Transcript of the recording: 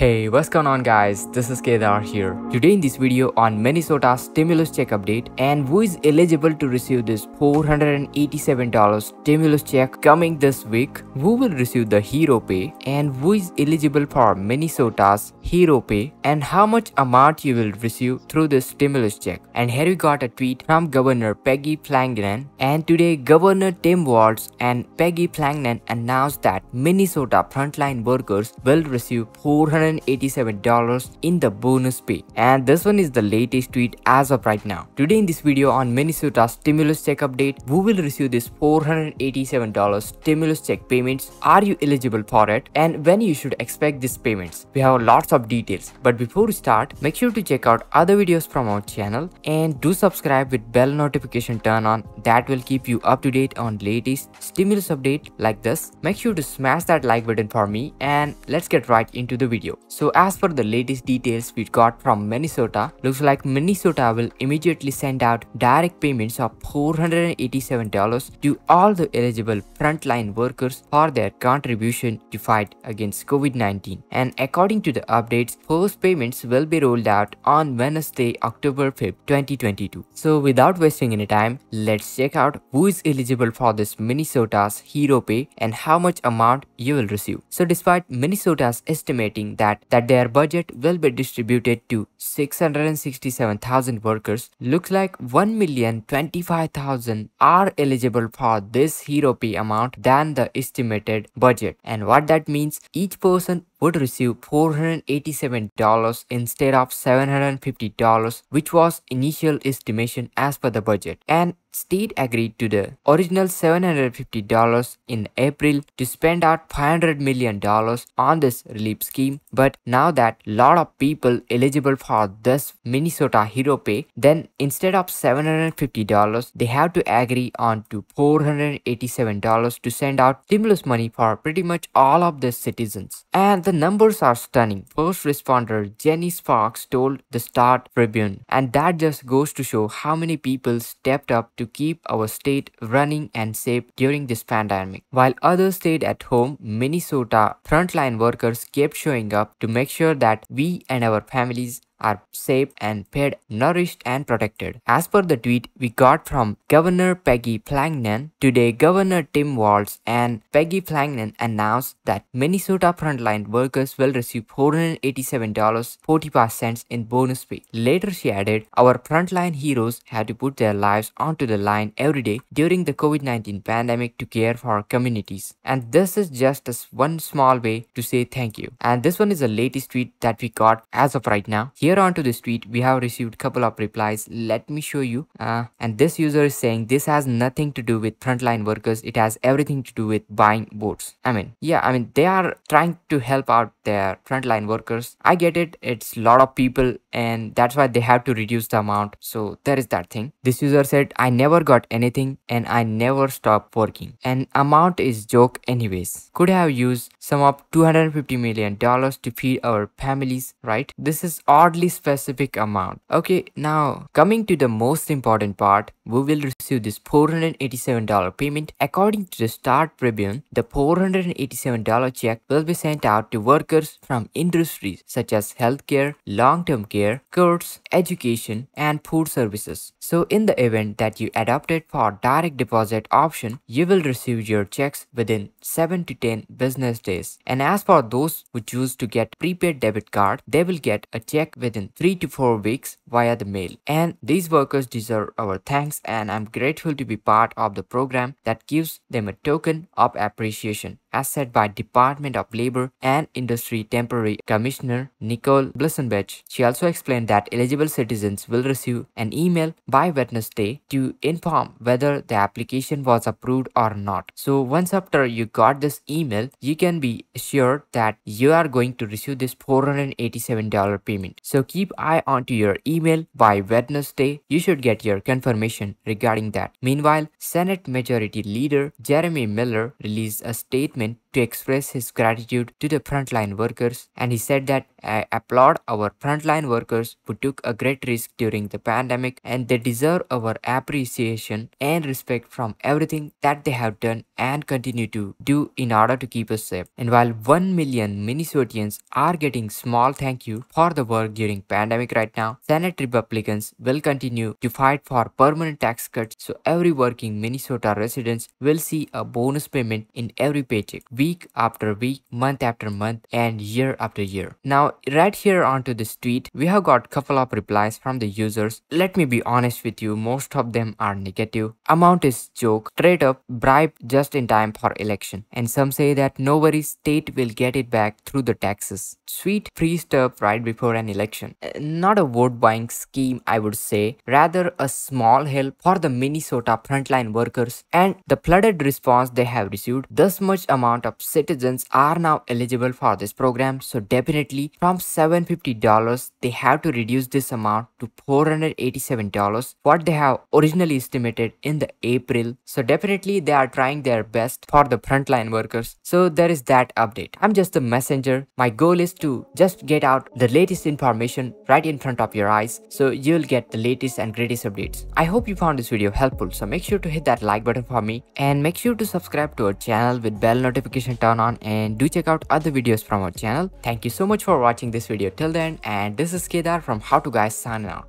Hey, what's going on guys? This is Kedar here. Today in this video on Minnesota stimulus check update and who is eligible to receive this $487 stimulus check coming this week, who will receive the hero pay and who is eligible for Minnesota's hero pay and how much amount you will receive through this stimulus check. And here we got a tweet from Governor Peggy Flanagan and today Governor Tim Walz and Peggy Flanagan announced that Minnesota frontline workers will receive 400 $187 in the bonus pay. And this one is the latest tweet as of right now. Today in this video on Minnesota stimulus check update, who will receive this $487 stimulus check payments? Are you eligible for it? And when you should expect these payments? We have lots of details. But before we start, make sure to check out other videos from our channel and do subscribe with bell notification turn on. That will keep you up to date on latest stimulus update like this. Make sure to smash that like button for me and let's get right into the video. So as per the latest details we got from Minnesota, looks like Minnesota will immediately send out direct payments of $487 to all the eligible frontline workers for their contribution to fight against COVID-19. And according to the updates, first payments will be rolled out on Wednesday, October 5th, 2022. So without wasting any time, let's check out who is eligible for this Minnesota's hero pay and how much amount you will receive. So despite Minnesota's estimating that, that their budget will be distributed to 667,000 workers. Looks like 1,025,000 are eligible for this hero pay amount than the estimated budget. And what that means, each person would receive $487 instead of $750 which was initial estimation as per the budget and state agreed to the original $750 in April to spend out $500 million on this relief scheme but now that a lot of people eligible for this Minnesota hero pay then instead of $750 they have to agree on to $487 to send out stimulus money for pretty much all of the citizens and the numbers are stunning. First responder Jenny Sparks told the Star Tribune, and that just goes to show how many people stepped up to keep our state running and safe during this pandemic. While others stayed at home, Minnesota frontline workers kept showing up to make sure that we and our families are safe and fed, nourished and protected. As per the tweet we got from Governor Peggy Flanagan, today Governor Tim Walz and Peggy Flanagan announced that Minnesota frontline workers will receive $487.45 in bonus pay. Later she added, our frontline heroes had to put their lives onto the line every day during the COVID-19 pandemic to care for our communities. And this is just one small way to say thank you. And this one is the latest tweet that we got as of right now. Here here onto this tweet we have received couple of replies. Let me show you. Uh, and this user is saying this has nothing to do with frontline workers. It has everything to do with buying boats i mean yeah i mean they are trying to help out their frontline workers. I get it. It's a lot of people and that's why they have to reduce the amount. So there is that thing. This user said i never got anything and i never stopped working. And amount is joke anyways. Could have used some of 250 million dollars to feed our families right? This is oddly specific amount. Okay, now coming to the most important part, we will receive this $487 payment. According to the Star Tribune, the $487 check will be sent out to workers from industries such as healthcare, long-term care, courts, education, and food services. So in the event that you adopted for direct deposit option, you will receive your checks within 7 to 10 business days. And as for those who choose to get prepaid debit card, they will get a check within 3 to 4 weeks via the mail. And these workers deserve our thanks and I'm grateful to be part of the program that gives them a token of appreciation as said by Department of Labor and Industry Temporary Commissioner Nicole Blissenbach. She also explained that eligible citizens will receive an email by Wednesday to inform whether the application was approved or not. So once after you got this email, you can be assured that you are going to receive this $487 payment. So keep eye onto your email by Wednesday. You should get your confirmation regarding that. Meanwhile, Senate Majority Leader Jeremy Miller released a statement mình. To express his gratitude to the frontline workers and he said that I applaud our frontline workers who took a great risk during the pandemic and they deserve our appreciation and respect from everything that they have done and continue to do in order to keep us safe. And while 1 million Minnesotians are getting small thank you for the work during pandemic right now, Senate Republicans will continue to fight for permanent tax cuts so every working Minnesota residents will see a bonus payment in every paycheck week after week, month after month and year after year. Now right here onto this tweet, we have got a couple of replies from the users. Let me be honest with you, most of them are negative. Amount is joke, straight up bribe just in time for election. And some say that nobody state will get it back through the taxes. Sweet free stuff right before an election. Uh, not a vote buying scheme I would say, rather a small help for the Minnesota frontline workers and the flooded response they have received. Thus much amount of citizens are now eligible for this program so definitely from $750 they have to reduce this amount to $487 what they have originally estimated in the April. So definitely they are trying their best for the frontline workers. So there is that update. I'm just the messenger. My goal is to just get out the latest information right in front of your eyes so you'll get the latest and greatest updates. I hope you found this video helpful so make sure to hit that like button for me and make sure to subscribe to our channel with bell notification turn on and do check out other videos from our channel. Thank you so much for watching this video till then and this is Kedar from How to Guys signing out.